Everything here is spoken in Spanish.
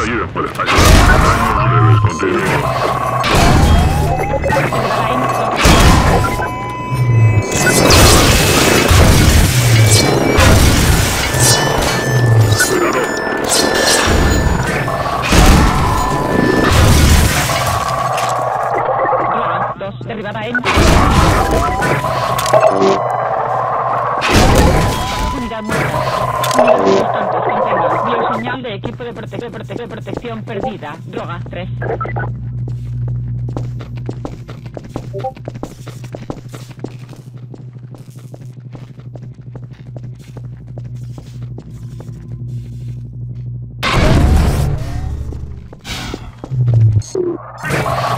Ayuda por esta ayuda. Los contenedores. nos derribaba en... Unidad muerta. Unidad tantos contenida. Bioseñal de equipo de, prote de, prote de protección perdida. Droga 3. you